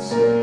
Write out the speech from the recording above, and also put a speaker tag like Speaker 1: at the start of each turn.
Speaker 1: see.